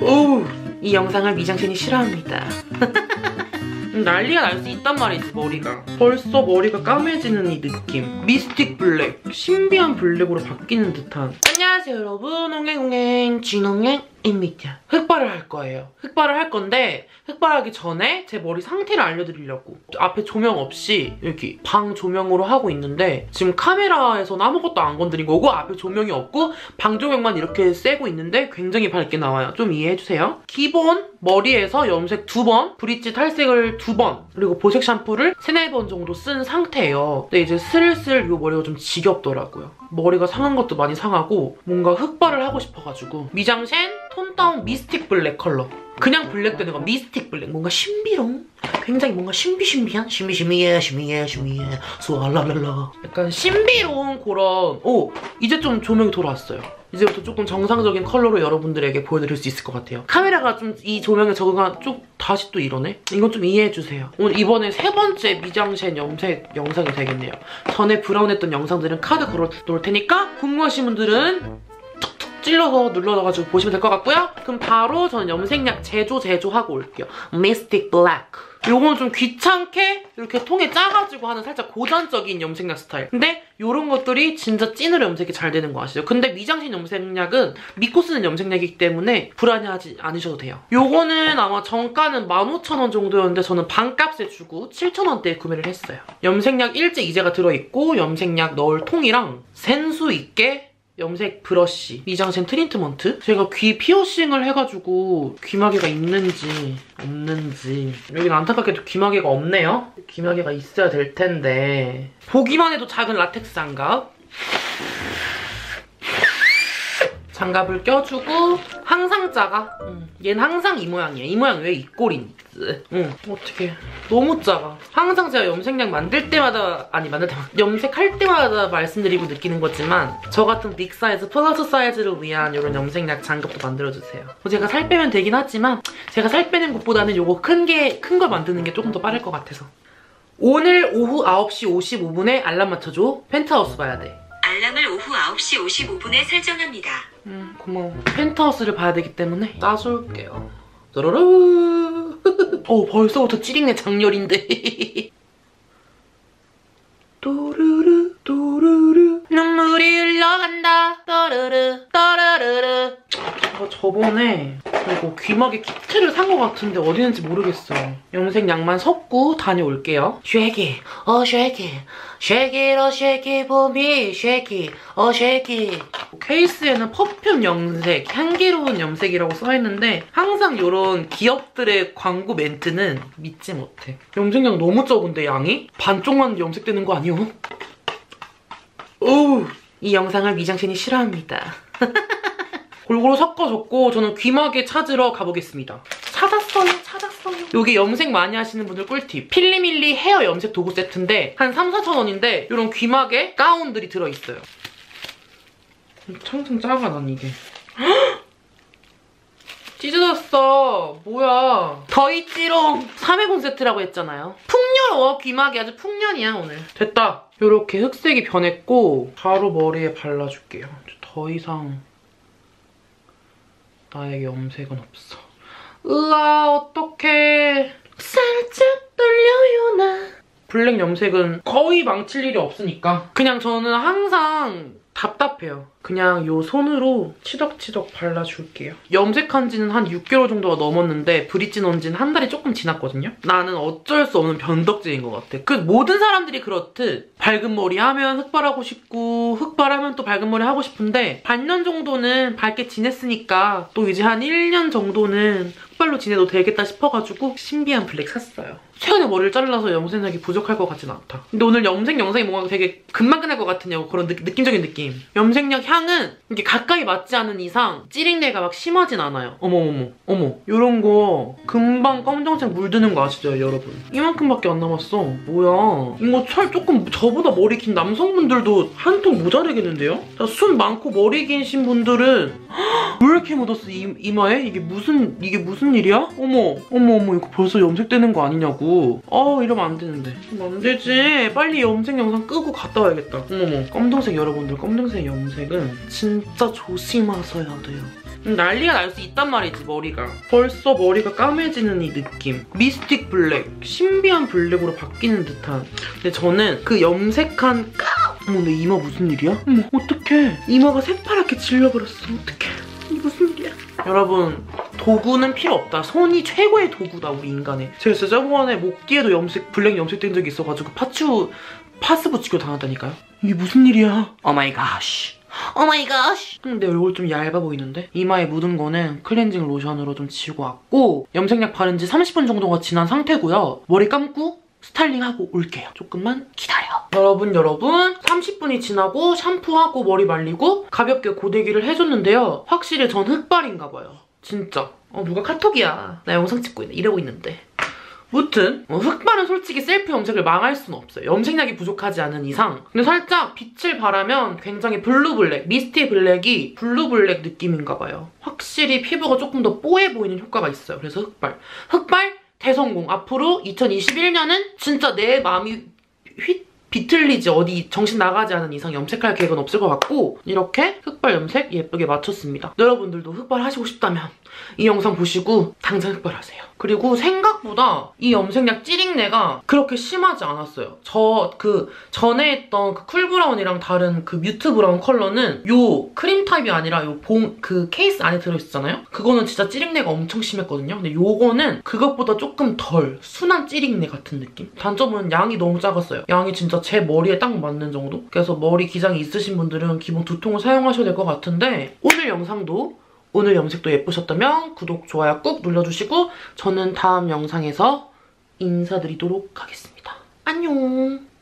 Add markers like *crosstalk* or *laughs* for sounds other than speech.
오, 이 영상을 미장센이 싫어합니다. *laughs* 난리가 날 수 있단 말이지 머리가. 벌써 머리가 까매지는 이 느낌. mystic black. 신비한 블랙으로 바뀌는 듯한. 안녕하세요 여러분. 옹행옹행 진옹행 입니다 흑발을 할 거예요. 흑발을 할 건데 흑발하기 전에 제 머리 상태를 알려드리려고. 앞에 조명 없이 이렇게 방 조명으로 하고 있는데 지금 카메라에서는 아무것도 안 건드린 거고 앞에 조명이 없고 방 조명만 이렇게 쐬고 있는데 굉장히 밝게 나와요. 좀 이해해주세요. 기본 머리에서 염색 두 번, 브릿지 탈색을 두 번, 그리고 보색 샴푸를 세네 번 정도 쓴 상태예요. 근데 이제 슬슬 이 머리가 좀 지겹더라고요. 머리가 상한 것도 많이 상하고 뭔가 흑발을 하고 싶어가지고. 미장센 tone down mystic black 컬러. 그냥 블랙 되는 거 mystic black. 뭔가 신비로운? 굉장히 뭔가 신비신비한? 신비신비해 신비해 신비해 수알라랄라 약간 신비로운 그런 오! 이제 좀 조명이 돌아왔어요. 이제부터 조금 정상적인 컬러로 여러분들에게 보여드릴 수 있을 것 같아요. 카메라가 좀 이 조명에 적응한 좀 다시 또 이러네? 이건 좀 이해해주세요. 오늘 이번에 세 번째 미장센 염색 영상이 되겠네요. 전에 brown 했던 영상들은 카드 걸어 놓을 테니까 궁금하신 분들은 찔러서 눌러가지고 보시면 될 것 같고요. 그럼 바로 저는 염색약 제조 제조하고 올게요. 미스틱 블랙. 요거는 좀 귀찮게 이렇게 통에 짜가지고 하는 살짝 고전적인 염색약 스타일. 근데 이런 것들이 진짜 찐으로 염색이 잘 되는 거 아시죠? 근데 미장센 염색약은 믿고 쓰는 염색약이기 때문에 불안해하지 않으셔도 돼요. 요거는 아마 정가는 15,000원 정도였는데 저는 반값에 주고 7,000원대에 구매를 했어요. 염색약 일제 이제가 들어있고 염색약 넣을 통이랑 센스 있게 염색 브러쉬, 미장센 트리트먼트? 제가 귀 피어싱을 해가지고 귀마개가 있는지 없는지. 여기는 안타깝게도 귀마개가 없네요. 귀마개가 있어야 될 텐데. 보기만 해도 작은 라텍스 장갑 장갑을 껴주고 항상 작아. 응. 얘는 항상 이 모양이야. 이 모양 왜 이 꼴이니? 응. 어떻게 너무 작아. 항상 제가 염색약 만들 때마다 아니 만들 때마다 *laughs* 염색할 때마다 말씀드리고 느끼는 거지만 저 같은 big size plus size를 위한 이런 염색약 장갑도 만들어주세요. 제가 살 빼면 되긴 하지만 제가 살 빼는 것보다는 요거 큰 게 큰 걸 만드는 게 조금 더 빠를 것 같아서 오늘 오후 9시 55분에 알람 맞춰줘. 펜트하우스 봐야 돼. 알람을 오후 9시 55분에 설정합니다. 음, 고마워. 펜트하우스를 봐야 되기 때문에 따줄게요. 또로로. *laughs* 어, 벌써부터 찌링내 장렬인데. *laughs* 또르르 또르르 눈물이 흘러간다 또르르 또르르르 제가 저번에 이거 귀마개 키트를 산 것 같은데 어디 있는지 모르겠어요 염색약만 섞고 다녀올게요 쉐기 어 쉐기 쉐기 어 쉐기 me 쉐기 어 쉐기 케이스에는 퍼퓸 염색 향기로운 염색이라고 써있는데 항상 이런 기업들의 광고 멘트는 믿지 못해 염색약 너무 적은데 양이? 반쪽만 염색되는 거 아니오? 오, 이 영상을 미장센이 싫어합니다. 골고루 섞어줬고 저는 귀마개 찾으러 가보겠습니다. 찾았어요, 찾았어요. 여기 염색 많이 하시는 분들 꿀팁. 필리밀리 헤어 염색 도구 세트인데 한 3, 4천 원인데 이런 귀마개 가운들이 들어있어요. 창창 작아, 난 이게. *gasps* 찢어졌어. 뭐야. 더 있지롱. 3회분 세트라고 했잖아요. 풍년어 귀마개 아주 풍년이야 오늘. 됐다. 이렇게 흑색이 변했고 바로 머리에 발라줄게요. 더 이상 나에게 염색은 없어. 으아 어떡해. 살짝 떨려요 나. 블랙 염색은 거의 망칠 일이 없으니까 그냥 저는 항상 답답해요. 그냥 요 손으로 치덕치덕 발라줄게요. 염색한 지는 한 6개월 정도가 넘었는데 브릿지 넣은 지는 한 달이 조금 지났거든요. 나는 어쩔 수 없는 변덕쟁인 것 같아. 그 모든 사람들이 그렇듯 밝은 머리 하면 흑발하고 싶고 흑발하면 또 밝은 머리 하고 싶은데 반년 정도는 밝게 지냈으니까 또 이제 한 1년 정도는 흑발로 지내도 되겠다 싶어가지고 신비한 블랙 샀어요. 최근에 머리를 잘라서 염색약이 부족할 것 같진 않다. 근데 오늘 염색 영상이 뭔가 되게 금방 끝날 것 같으냐고 그런 느, 느낌적인 느낌. 염색약 향은 이게 가까이 맞지 않은 이상 찌링내가 막 심하진 않아요. 어머어머 어머 이런 거 금방 검정색 물드는 거 아시죠 여러분? 이만큼밖에 안 남았어. 뭐야. 이거 철 조금 저보다 머리 긴 남성분들도 한 통 모자르겠는데요? 순 많고 머리 긴신 분들은 *gasps* 왜 이렇게 묻었어 이, 이마에? 이게 무슨 이게 무슨 일이야? 어머 어머 어머 이거 벌써 염색되는 거 아니냐고 어 이러면 안 되는데 안 되지 빨리 염색 영상 끄고 갔다 와야겠다 어머머 검정색 여러분들 검정색 염색은 진짜 조심하셔야 돼요. 난리가 날 수 있단 말이지 머리가. 벌써 머리가 까매지는 이 느낌. 미스틱 블랙 신비한 블랙으로 바뀌는 듯한. 근데 저는 그 염색한 까 어머 내 이마 무슨 일이야? 어머 어떡해. 이마가 새파랗게 질려버렸어. 어떡해. 이게 무슨 일이야? 여러분 도구는 필요 없다. 손이 최고의 도구다 우리 인간의. 제가 진짜 저번에 목 뒤에도 염색 블랙 염색된 적이 있어가지고 파스 파스 붙이고 다녔다니까요. 이게 무슨 일이야? oh my god oh my god 내 얼굴 좀 얇아 보이는데? 이마에 묻은 거는 클렌징 로션으로 좀 지우고 왔고 염색약 바른 지 30분 정도가 지난 상태고요. 머리 감고 스타일링하고 올게요. 조금만 기다려. 여러분 여러분 30분이 지나고 샴푸하고 머리 말리고 가볍게 고데기를 해줬는데요. 확실히 전 흑발인가 봐요. 진짜. 어 누가 카톡이야. 나 영상 찍고 있네. 이러고 있는데. 무튼 어, 흑발은 솔직히 셀프 염색을 망할 수는 없어요. 염색약이 부족하지 않은 이상. 근데 살짝 빛을 바라면 굉장히 blue black, 미스틱 블랙이 blue black 느낌인가 봐요. 확실히 피부가 조금 더 뽀해 보이는 효과가 있어요. 그래서 흑발. 흑발 대성공. 앞으로 2021년은 진짜 내 마음이 휘 비틀리지 어디 정신 나가지 않은 이상 염색할 계획은 없을 것 같고 이렇게 흑발 염색 예쁘게 마쳤습니다. 여러분들도 흑발 하시고 싶다면 이 영상 보시고 당장 흑발하세요. 그리고 생각보다 이 염색약 찌린내가 그렇게 심하지 않았어요. 저 그 전에 했던 그 cool brown이랑 다른 그 mute brown 컬러는 요 크림 타입이 아니라 요 봉 그 케이스 안에 들어있었잖아요? 그거는 진짜 찌린내가 엄청 심했거든요. 근데 요거는 그것보다 조금 덜 순한 찌린내 같은 느낌? 단점은 양이 너무 작았어요. 양이 진짜 제 머리에 딱 맞는 정도? 그래서 머리 기장이 있으신 분들은 기본 두 통을 사용하셔야 될 것 같은데 오늘 영상도 오늘 염색도 예쁘셨다면 구독, 좋아요 꾹 눌러주시고 저는 다음 영상에서 인사드리도록 하겠습니다. 안녕!